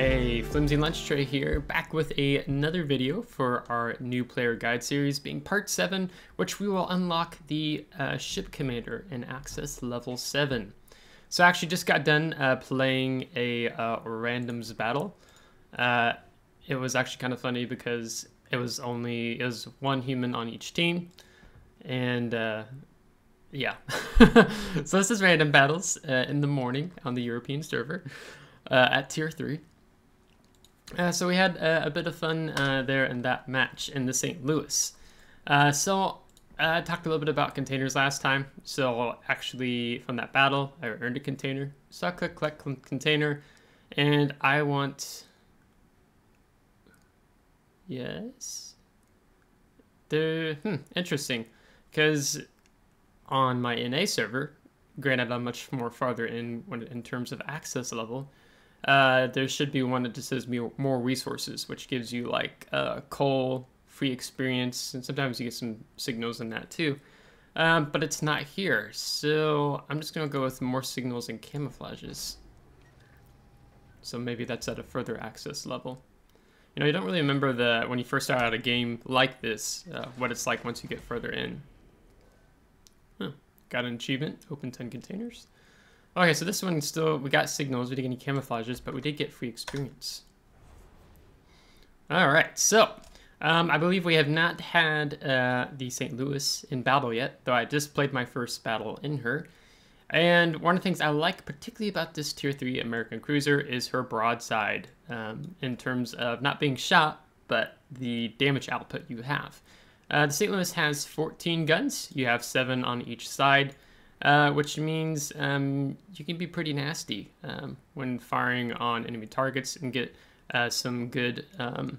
Hey, Flimsy Lunch Tray here, back with a, another video for our new player guide series, being part 7, which we will unlock the uh, ship commander and access level 7. So I actually just got done uh, playing a uh, randoms battle. Uh, it was actually kind of funny because it was only, it was one human on each team, and uh, yeah. so this is random battles uh, in the morning on the European server at tier 3. Uh, so we had uh, a bit of fun uh, there in that match in the St. Louis. Uh, so uh, I talked a little bit about containers last time. So actually from that battle, I earned a container. So I click collect container and I want, yes, the, hmm, interesting. Because on my NA server, granted I'm much more farther in in terms of access level, uh, there should be one that just says more resources, which gives you like uh, coal, free experience, and sometimes you get some signals in that too. Um, but it's not here, so I'm just gonna go with more signals and camouflages. So maybe that's at a further access level. You know, you don't really remember the when you first start out a game like this, uh, what it's like once you get further in. Huh. Got an achievement, open 10 containers. Okay, so this one still, we got signals, we didn't get any camouflages, but we did get free experience. All right, so um, I believe we have not had uh, the St. Louis in battle yet, though I just played my first battle in her. And one of the things I like particularly about this Tier 3 American Cruiser is her broadside um, in terms of not being shot, but the damage output you have. Uh, the St. Louis has 14 guns. You have 7 on each side uh, which means um, you can be pretty nasty um, when firing on enemy targets and get uh, some good um,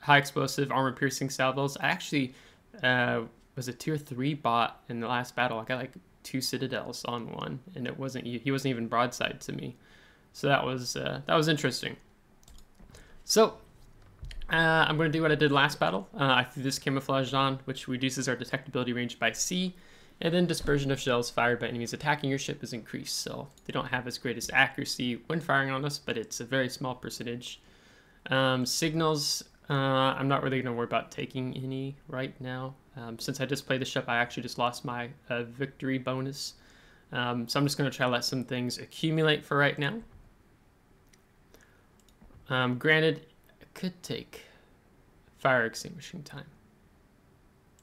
high explosive armor piercing salvos. I actually uh, was a tier three bot in the last battle. I got like two citadels on one, and it wasn't he wasn't even broadside to me, so that was uh, that was interesting. So. Uh, I'm going to do what I did last battle. I threw this camouflage on, which reduces our detectability range by sea, and then dispersion of shells fired by enemies attacking your ship is increased, so they don't have as great as accuracy when firing on us, but it's a very small percentage. Um, signals, uh, I'm not really going to worry about taking any right now. Um, since I just played the ship, I actually just lost my uh, victory bonus. Um, so I'm just going to try to let some things accumulate for right now. Um, granted, it could take fire extinguishing time.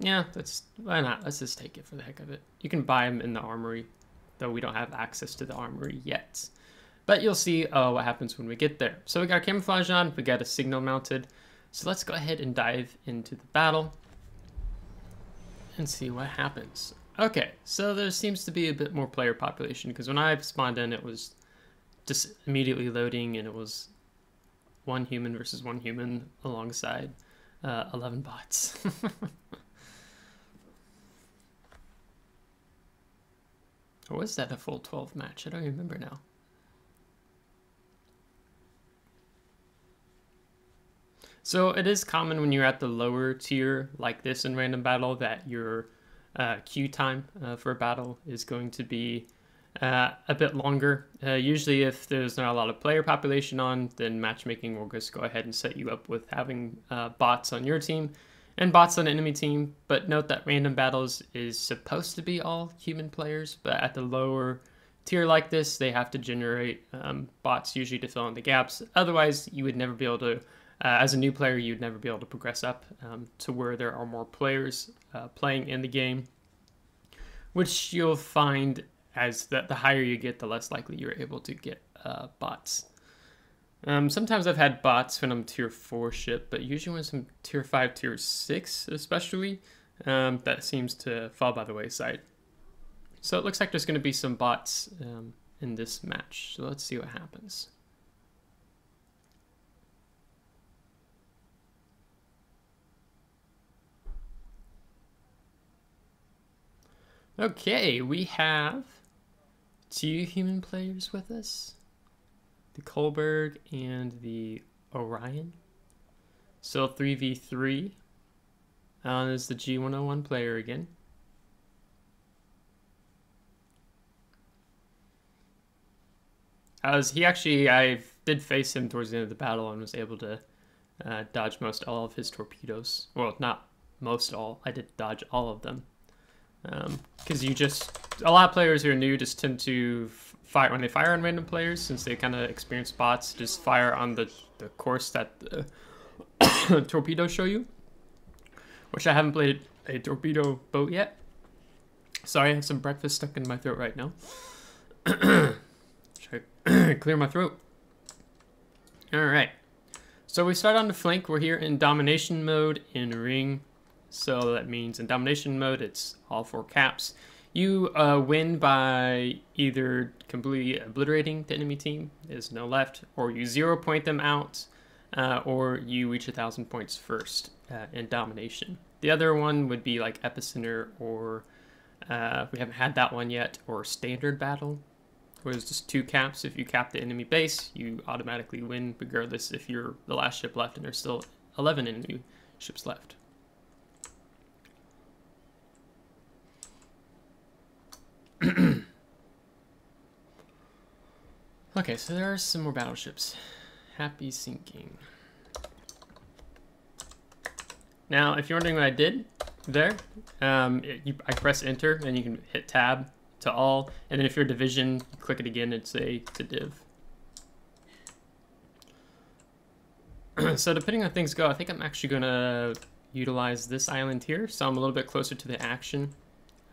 Yeah, that's why not? Let's just take it for the heck of it. You can buy them in the armory, though we don't have access to the armory yet. But you'll see uh, what happens when we get there. So we got camouflage on, we got a signal mounted. So let's go ahead and dive into the battle and see what happens. Okay, so there seems to be a bit more player population because when I spawned in, it was just immediately loading and it was one human versus one human alongside uh, 11 bots. Or was that a full 12 match? I don't remember now. So it is common when you're at the lower tier like this in random battle that your uh, queue time uh, for a battle is going to be uh, a bit longer. Uh, usually if there's not a lot of player population on, then matchmaking will just go ahead and set you up with having uh, bots on your team and bots on enemy team, but note that random battles is supposed to be all human players, but at the lower tier like this, they have to generate um, bots usually to fill in the gaps. Otherwise, you would never be able to, uh, as a new player, you'd never be able to progress up um, to where there are more players uh, playing in the game, which you'll find as the, the higher you get, the less likely you're able to get uh, bots. Um, sometimes I've had bots when I'm tier 4 ship, but usually when I'm tier 5, tier 6 especially, um, that seems to fall by the wayside. So it looks like there's going to be some bots um, in this match, so let's see what happens. Okay, we have two human players with us the Kolberg and the Orion. So 3v3. Alan is the G101 player again. As he actually, I did face him towards the end of the battle and was able to uh, dodge most all of his torpedoes. Well, not most all. I did dodge all of them. Because um, you just... A lot of players who are new just tend to fire... When they fire on random players, since they kind of experience bots, just fire on the, the course that the torpedoes show you. Which I haven't played a torpedo boat yet. Sorry, I have some breakfast stuck in my throat right now. Try clear my throat. Alright. So we start on the flank. We're here in domination mode in ring. So that means in domination mode, it's all four caps. You uh, win by either completely obliterating the enemy team, there's no left, or you zero point them out, uh, or you reach a thousand points first uh, in domination. The other one would be like epicenter or uh, we haven't had that one yet, or standard battle, where there's just two caps. If you cap the enemy base, you automatically win, regardless if you're the last ship left and there's still 11 enemy ships left. Okay, so there are some more battleships. Happy sinking. Now, if you're wondering what I did there, um, you, I press enter and you can hit tab to all. And then if you're division, you click it again and say to div. so depending on things go, I think I'm actually going to utilize this island here. So I'm a little bit closer to the action.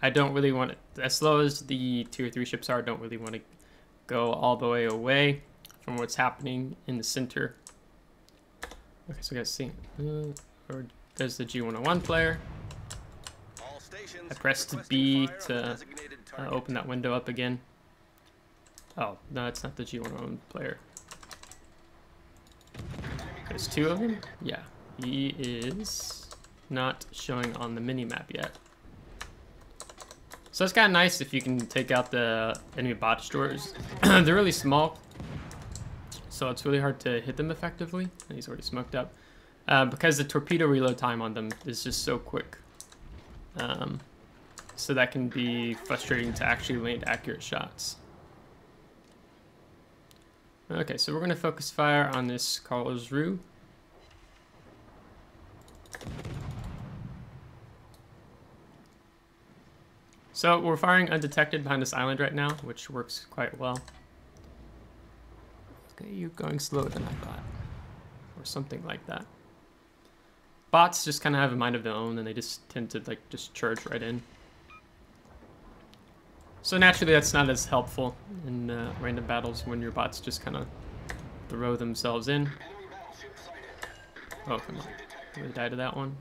I don't really want it, as slow as the tier 3 ships are, I don't really want to go all the way away from what's happening in the center. Okay, so we got to see. Uh, or there's the G101 player. I pressed B to uh, open that window up again. Oh, no, it's not the G101 player. There's two of them? Yeah. He is not showing on the mini-map yet. So it's kind of nice if you can take out the enemy bot destroyers. They're really small, so it's really hard to hit them effectively. And he's already smoked up. Uh, because the torpedo reload time on them is just so quick. Um, so that can be frustrating to actually land accurate shots. Okay, so we're going to focus fire on this Karlsruhe. So we're firing undetected behind this island right now, which works quite well. Okay, you're going slower than I thought. Or something like that bots just kind of have a mind of their own and they just tend to like just charge right in. So naturally that's not as helpful in uh, random battles when your bots just kind of throw themselves in. Oh, come on. Did we die to that one?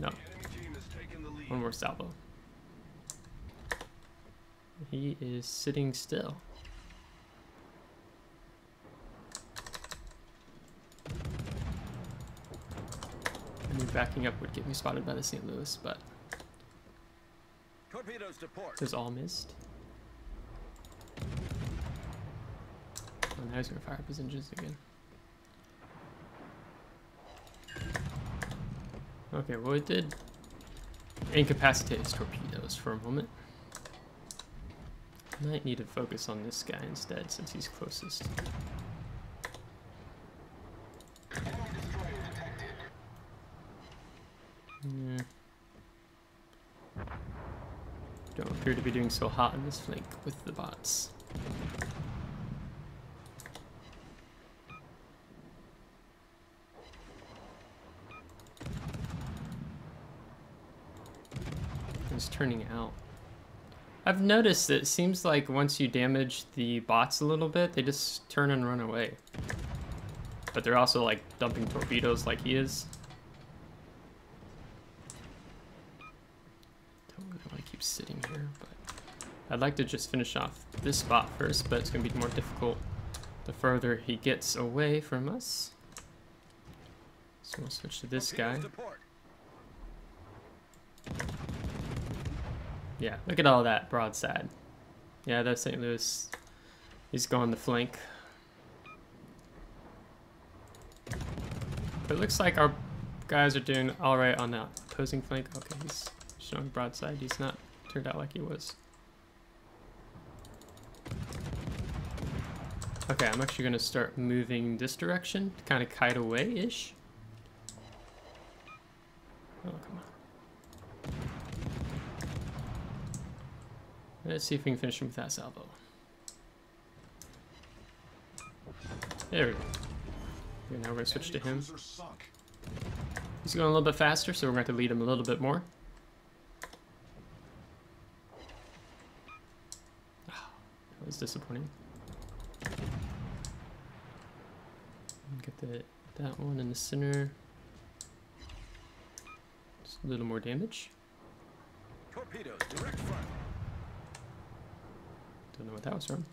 No. One more salvo. He is sitting still. I knew backing up would get me spotted by the St. Louis, but Torpedoes to port. Was all missed. Oh, now he's gonna fire up his engines again. Okay, well it did incapacitate his torpedoes for a moment. Might need to focus on this guy instead since he's closest. Yeah. Don't appear to be doing so hot in this flank with the bots. It's turning out. I've noticed that it seems like once you damage the bots a little bit, they just turn and run away. But they're also like dumping torpedoes like he is. Don't really want to keep sitting here, but I'd like to just finish off this spot first, but it's going to be more difficult the further he gets away from us. So we'll switch to this guy. Yeah, look at all that broadside. Yeah, that's St. Louis. He's going the flank. But it looks like our guys are doing alright on that opposing flank. Okay, he's showing broadside. He's not turned out like he was. Okay, I'm actually gonna start moving this direction, kind of kite away-ish. Oh, come on. Let's see if we can finish him with that salvo. There we go. Okay, now we're gonna switch to him. He's going a little bit faster, so we're going to have to lead him a little bit more. Ah, that was disappointing. Get the, that one in the center. Just a little more damage. Torpedoes, direct front. Don't know what that was from.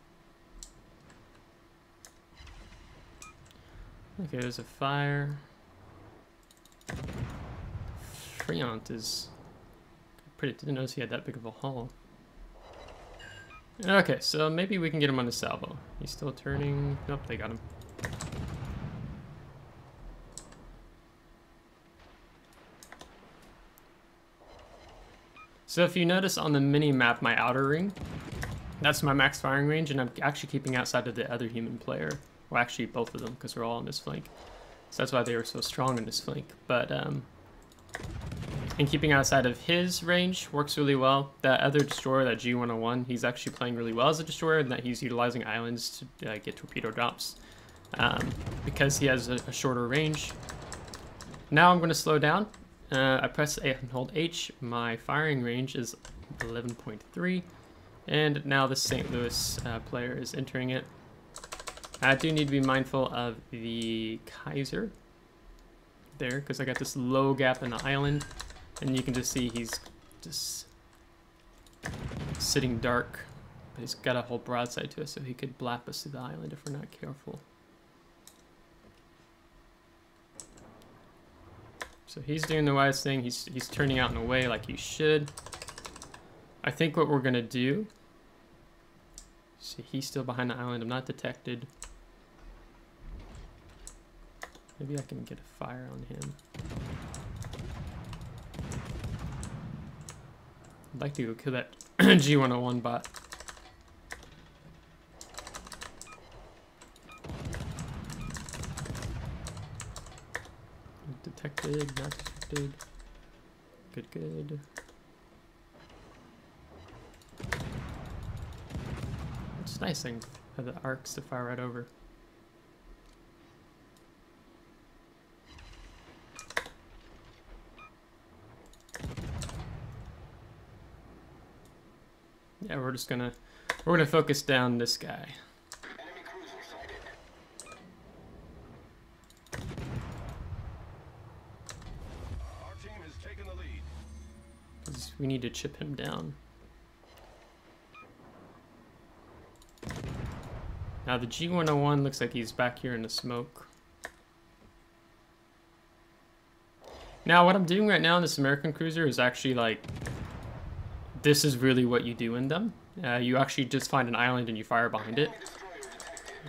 Okay, there's a fire. Friant is pretty. Didn't notice he had that big of a hull. Okay, so maybe we can get him on the salvo. He's still turning. Nope, they got him. So if you notice on the mini map, my outer ring, that's my max firing range, and I'm actually keeping outside of the other human player. Well, actually, both of them, because we're all on this flank. So that's why they were so strong in this flank. But, um, and keeping outside of his range works really well. That other destroyer, that G101, he's actually playing really well as a destroyer, and that he's utilizing islands to uh, get torpedo drops. Um, because he has a, a, shorter range. Now I'm going to slow down. Uh, I press A and hold H. My firing range is 11.3. And now the St. Louis uh, player is entering it. I do need to be mindful of the Kaiser there because I got this low gap in the island and you can just see he's just sitting dark but he's got a whole broadside to us so he could blap us to the island if we're not careful. So he's doing the wise thing. He's, he's turning out in a way like he should. I think what we're going to do... See, he's still behind the island. I'm not detected. Maybe I can get a fire on him. I'd like to go kill that G101 bot. Detected, not detected. Good, good. It's nice thing have the arcs to fire right over. Yeah, we're just gonna we're gonna focus down this guy. We need to chip him down. Now the G101 looks like he's back here in the smoke. Now what I'm doing right now in this American cruiser is actually like this is really what you do in them. Uh, you actually just find an island and you fire behind it.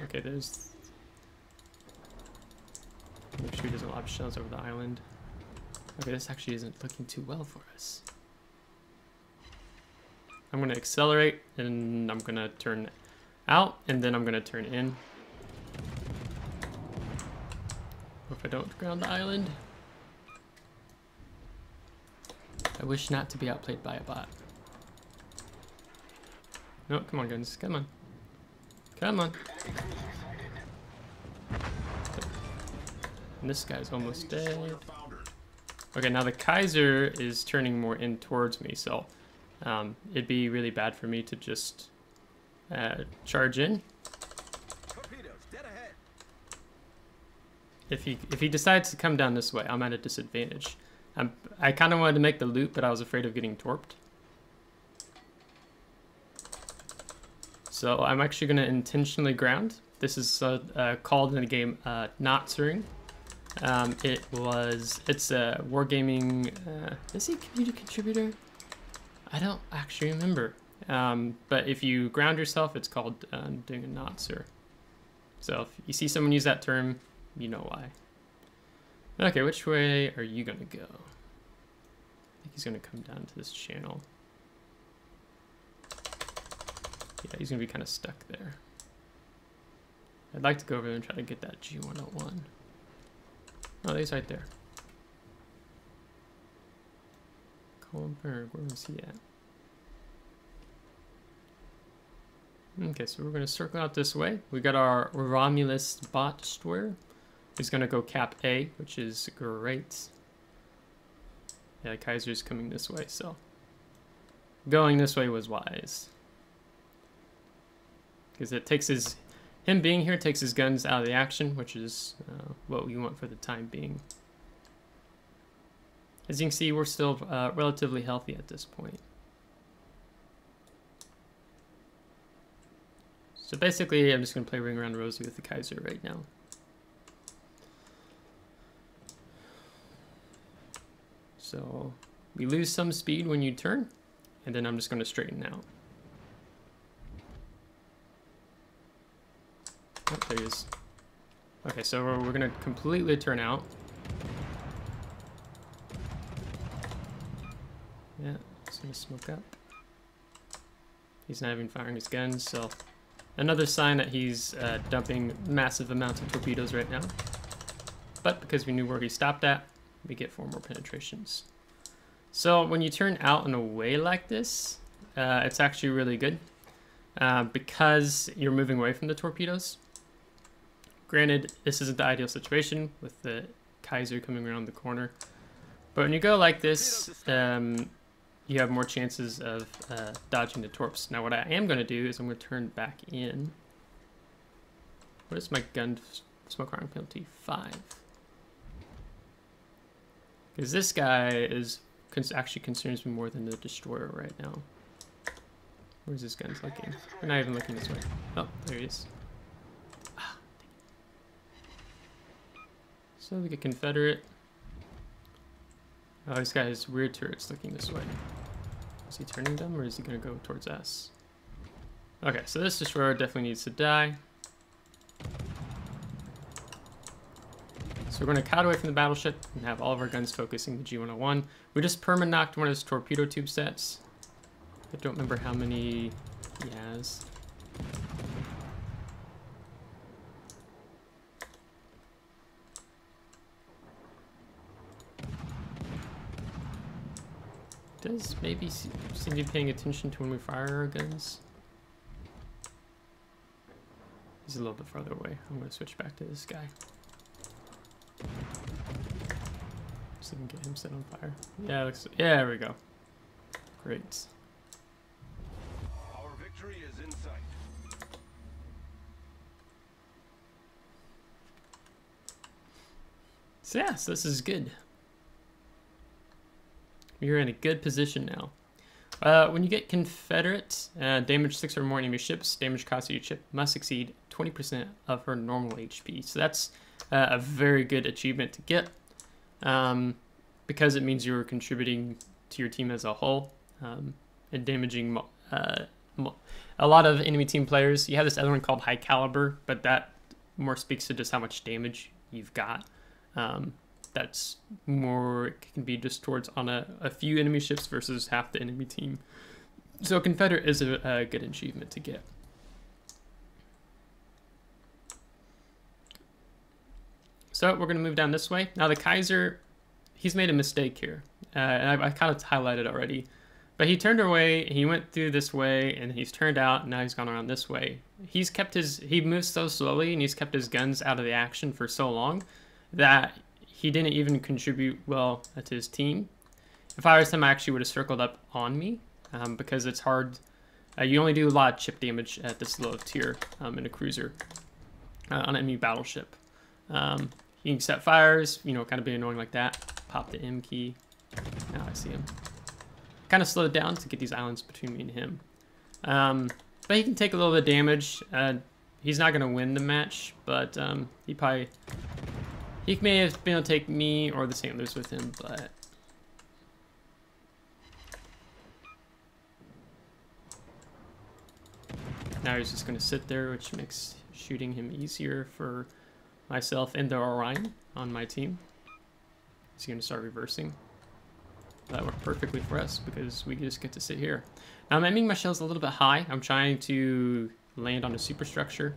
Okay, there's... Make sure he doesn't lob shells over the island. Okay, this actually isn't looking too well for us. I'm to accelerate, and I'm to turn out, and then I'm to turn in. If I don't ground the island. I wish not to be outplayed by a bot. No, come on, guns. Come on. Come on. And this guy's almost dead. Okay, now the Kaiser is turning more in towards me, so um, it'd be really bad for me to just uh, charge in. If he if he decides to come down this way, I'm at a disadvantage. I'm, I kind of wanted to make the loop, but I was afraid of getting torped. So I'm actually going to intentionally ground. This is uh, uh, called in the game uh, Notsering. Um, it was, it's a wargaming, uh, is he a community contributor? I don't actually remember. Um, but if you ground yourself, it's called uh, doing a Notser. So if you see someone use that term, you know why. Okay, which way are you going to go? I think he's going to come down to this channel. Yeah, he's gonna be kind of stuck there. I'd like to go over there and try to get that G101. Oh, he's right there. Kolberg, where was he at? Okay, so we're going to circle out this way. We got our Romulus bot destroyer. He's going to go cap A, which is great. Yeah, Kaiser's coming this way, so going this way was wise. Because it takes his, him being here takes his guns out of the action, which is uh, what we want for the time being. As you can see, we're still uh, relatively healthy at this point. So basically, I'm just going to play Ring Around Rosie with the Kaiser right now. So we lose some speed when you turn, and then I'm just going to straighten out. Oh, there he is. Okay, so we're, we're going to completely turn out. Yeah, he's going to smoke up. He's not even firing his guns, so another sign that he's uh, dumping massive amounts of torpedoes right now. But because we knew where he stopped at, we get four more penetrations. So when you turn out and away like this, uh, it's actually really good uh, because you're moving away from the torpedoes. Granted, this isn't the ideal situation with the Kaiser coming around the corner. But when you go like this, um, you have more chances of uh, dodging the torps. Now what I am going to do is I'm going to turn back in. What is my gun smoke alarm penalty? Five. Because this guy is actually concerns me more than the destroyer right now. Where's his guns looking? We're not even looking this way. Oh, there he is. Ah, so we get Confederate. Oh, he's got his turrets looking this way. Is he turning them or is he going to go towards us? Okay, so this destroyer definitely needs to die. So we're going to cut away from the battleship and have all of our guns focusing the G101. We just perma knocked one of his torpedo tube sets. I don't remember how many he has. Does maybe seem to be paying attention to when we fire our guns? He's a little bit farther away. I'm going to switch back to this guy. So we can get him set on fire. Yeah, looks, yeah, there we go. Great. Our victory is in sight. So yeah, so this is good. You're in a good position now. Uh, when you get Confederate, uh, damage 6 or more enemy ships, damage cost of your ship must exceed 20% of her normal HP. So that's uh, a very good achievement to get um, because it means you're contributing to your team as a whole um, and damaging uh, a lot of enemy team players. You have this other one called High Caliber, but that more speaks to just how much damage you've got. Um, that's more can be just towards on a, a few enemy ships versus half the enemy team. So Confederate is a, a good achievement to get. So we're going to move down this way. Now the Kaiser, he's made a mistake here. Uh, and I, I kind of highlighted already. But he turned away, he went through this way, and he's turned out, and now he's gone around this way. He's kept his, he moves so slowly, and he's kept his guns out of the action for so long that he didn't even contribute well to his team. If I was him, I actually would have circled up on me, um, because it's hard. Uh, you only do a lot of chip damage at this low tier um, in a cruiser uh, on enemy battleship. Um, you can set fires, you know, kind of be annoying like that. Pop the M key. Now I see him. Kind of slowed down to get these islands between me and him. Um, but he can take a little bit of damage. Uh, he's not going to win the match, but um, he probably... He may have been able to take me or the Sailors with him, but... Now he's just going to sit there, which makes shooting him easier for myself and the Orion on my team. He's going to start reversing. That worked perfectly for us because we just get to sit here. Now I'm aiming my shells a little bit high. I'm trying to land on a superstructure.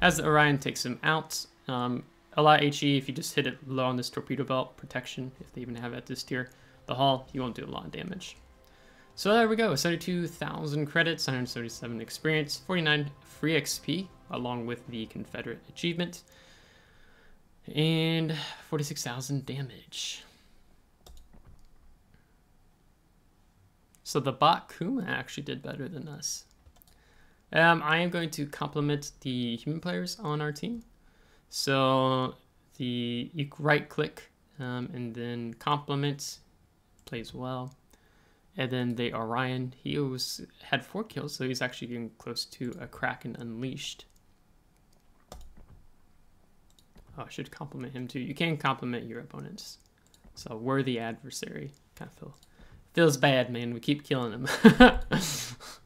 As the Orion takes him out, um, a lot HE if you just hit it low on this torpedo belt protection, if they even have it at this tier. The hull, you won't do a lot of damage. So there we go, 72,000 credits, 177 experience, 49 free XP, along with the Confederate achievement, and 46,000 damage. So the bot Kuma actually did better than us. Um, I am going to compliment the human players on our team. So the you right click um, and then compliment plays well. And then the Orion, he was had four kills, so he's actually getting close to a Kraken Unleashed. Oh, I should compliment him too. You can compliment your opponents. So worthy adversary. Kind of feel feels bad, man. We keep killing him.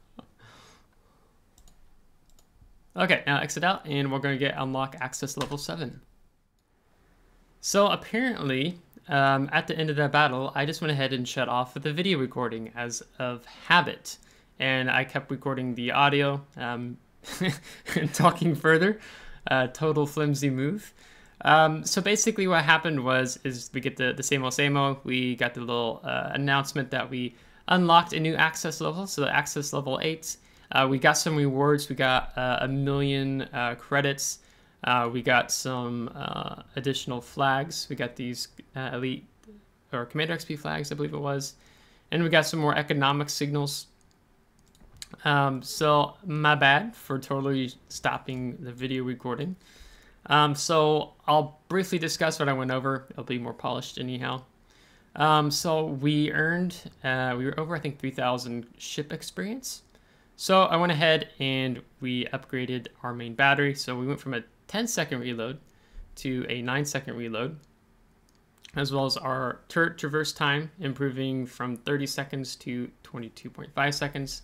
okay, now exit out, and we're to get unlock access level seven. So apparently, um, at the end of that battle, I just went ahead and shut off the video recording as of habit. And I kept recording the audio um, and talking further. Uh, total flimsy move. Um, so basically what happened was, is we get the, the same old same old. We got the little uh, announcement that we unlocked a new access level. So the access level 8. Uh, we got some rewards. We got uh, a million uh, credits. Uh, we got some uh, additional flags. We got these uh, elite or commander XP flags, I believe it was. And we got some more economic signals. Um, so my bad for totally stopping the video recording. Um, so I'll briefly discuss what I went over. It'll be more polished anyhow. Um, so we earned, we were over, I think, 3,000 ship experience. So I went ahead and we upgraded our main battery. So we went from a 10 second reload to a 9 second reload, as well as our turret traverse time improving from 30 seconds to 22.5 seconds.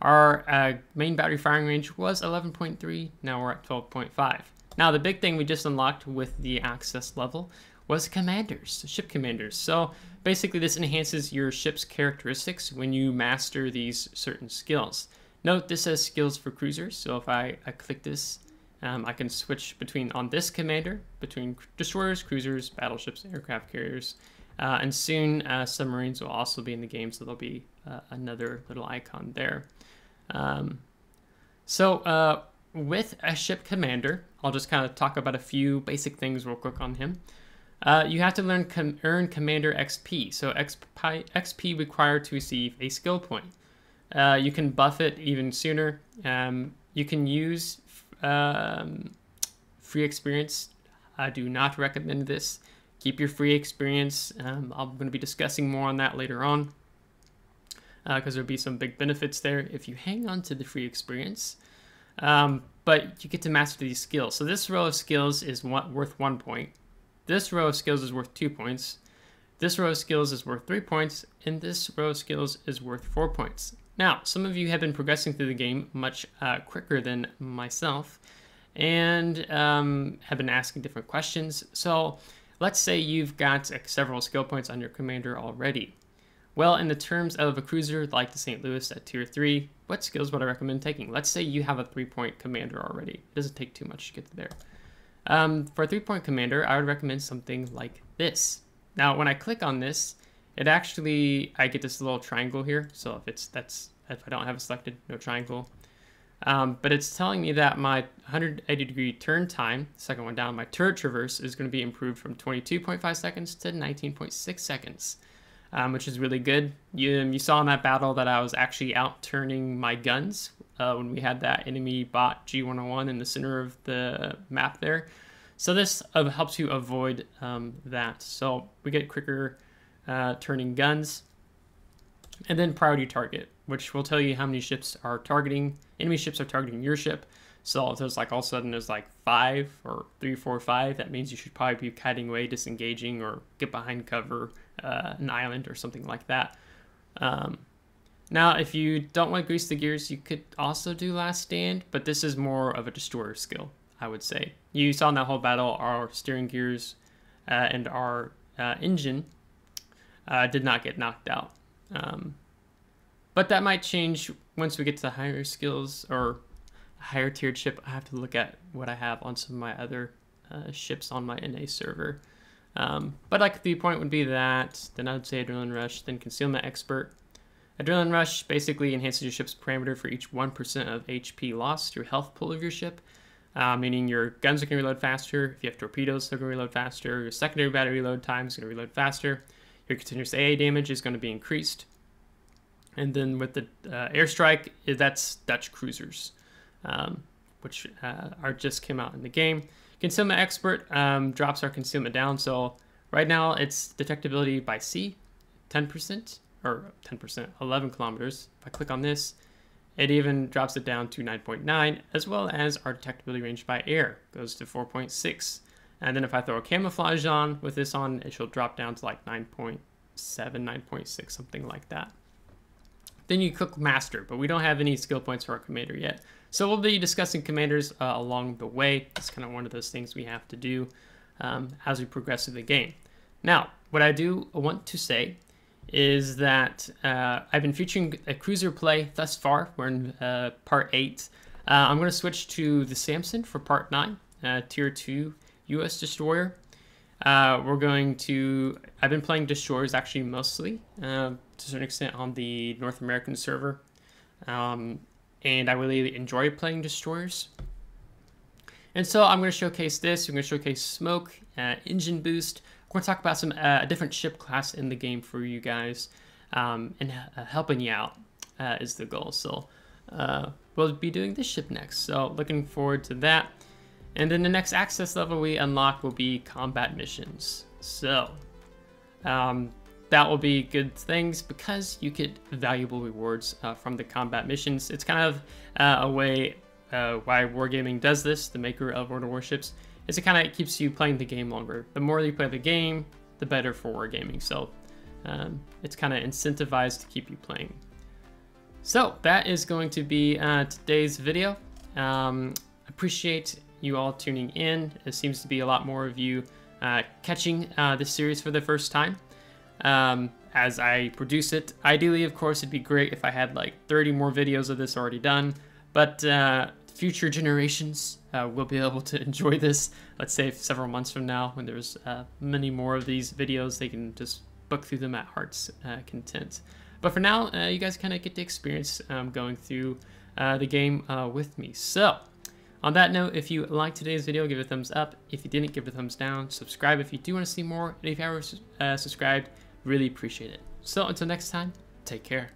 Our uh, main battery firing range was 11.3, now we're at 12.5. Now the big thing we just unlocked with the access level was commanders, ship commanders. So basically this enhances your ship's characteristics when you master these certain skills. Note this says skills for cruisers, so if I, I click this, um, I can switch between on this commander between destroyers, cruisers, battleships, aircraft carriers, uh, and soon uh, submarines will also be in the game, so there'll be uh, another little icon there. Um, so uh, with a ship commander, I'll just kind of talk about a few basic things real quick on him. Uh, you have to learn com earn commander XP. So XP, XP required to receive a skill point. Uh, you can buff it even sooner. Um, you can use um, free experience. I do not recommend this. Keep your free experience. Um, I'm going to be discussing more on that later on because uh, there'll be some big benefits there if you hang on to the free experience. Um, but you get to master these skills. So this row of skills is one, worth one point. This row of skills is worth two points. This row of skills is worth three points, and this row of skills is worth four points. Now, some of you have been progressing through the game much uh, quicker than myself and um, have been asking different questions. So let's say you've got several skill points on your commander already. Well, in the terms of a cruiser like the St. Louis at tier 3, what skills would I recommend taking? Let's say you have a 3-point commander already. It doesn't take too much to get there. Um, for a 3-point commander, I would recommend something like this. Now, when I click on this, it actually, I get this little triangle here. So if it's, that's, if I don't have it selected, no triangle. Um, but it's telling me that my 180 degree turn time, second one down, my turret traverse is going to be improved from 22.5 seconds to 19.6 seconds um, which is really good. You, you saw in that battle that I was actually out turning my guns uh, when we had that enemy bot G101 in the center of the map there. So this uh, helps you avoid um, that. So we get quicker uh, turning guns. And then priority target, which will tell you how many ships are targeting. Enemy ships are targeting your ship. So if there's like all of a sudden there's like five or three, four, five, that means you should probably be kiting away, disengaging, or get behind cover, uh, an island or something like that. Um, now, if you don't want to grease the gears, you could also do last stand, but this is more of a destroyer skill, I would say. You saw in that whole battle our steering gears uh, and our uh, engine uh, did not get knocked out. Um, but that might change once we get to the higher skills or higher tiered ship, I have to look at what I have on some of my other uh, ships on my NA server. Um, but like the point would be that, then I would say Adrenaline Rush, then Concealment Expert. Adrenaline Rush basically enhances your ship's parameter for each 1% of HP lost, your health pool of your ship, uh, meaning your guns are going to reload faster. If you have torpedoes, they're going to reload faster. Your secondary battery reload time is going to reload faster. Your continuous AA damage is going to be increased. And then with the uh, airstrike, that's Dutch cruisers, um, which uh, are just came out in the game. Concealment Expert um, drops our concealment down. So right now it's detectability by sea, 10%, or 10%, 11 kilometers. If I click on this, it even drops it down to 9.9, as well as our detectability range by air goes to 4.6. And then if I throw a camouflage on with this on, it should drop down to like 9.7, 9.6, something like that. Then you click master, but we don't have any skill points for our commander yet. So we'll be discussing commanders uh, along the way. It's kind of one of those things we have to do um, as we progress through the game. Now, what I do want to say is that uh, I've been featuring a cruiser play thus far. We're in uh, part 8. Uh, I'm going to switch to the Sampson for part 9, uh, tier 2 US destroyer. Uh, we're going to, I've been playing destroyers actually mostly, to a certain extent on the North American server. Um, and I really enjoy playing destroyers. And so I'm going to showcase this. I'm going to showcase smoke, uh, engine boost. We're going to talk about some uh, a different ship class in the game for you guys, um, and uh, helping you out uh, is the goal. So uh, we'll be doing this ship next. So looking forward to that. And then the next access level we unlock will be combat missions. So um, that will be good things because you get valuable rewards uh, from the combat missions. It's kind of uh, a way uh, why Wargaming does this, the maker of of Warships, is it kind of keeps you playing the game longer. The more you play the game, the better for Wargaming. So um, it's kind of incentivized to keep you playing. So that is going to be uh, today's video. Um, appreciate you all tuning in. It seems to be a lot more of you uh, catching uh, this series for the first time um, as I produce it. Ideally, of course, it'd be great if I had like 30 more videos of this already done, but uh, future generations uh, will be able to enjoy this. Let's say several months from now, when there's uh, many more of these videos, they can just book through them at heart's uh, content. But for now, uh, you guys kind of get to experience um, going through uh, the game with me. So, on that note, if you liked today's video, give it a thumbs up. If you didn't, give it a thumbs down. Subscribe if you do want to see more. And if you haven't uh, subscribed, Really appreciate it. So until next time, take care.